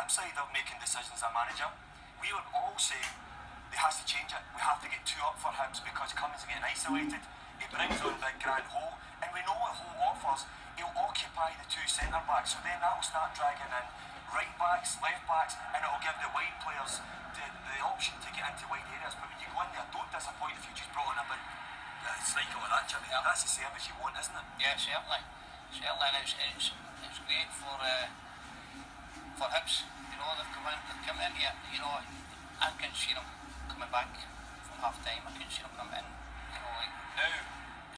flip side of making decisions as a manager, we were all saying they has to change it. We have to get two up for Hibs because Cummings is getting isolated. He brings on Big Grant Holt, and we know what Holt offers. He'll occupy the two centre backs, so then that'll start dragging in right backs, left backs, and it'll give the wide players the, the option to get into wide areas. But when you go in there, don't disappoint if you just brought on a big uh, striker like that, Jimmy. That's the service you want, isn't it? Yeah, certainly. Certainly, and it's, it's, it's great Hibs. You know, they've come in, they've come in here. You know, I can see them coming back from half time. I can see them coming in.